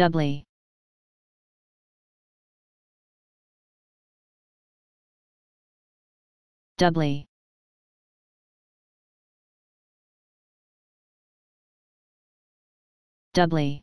doubly. Doubly. Doubly.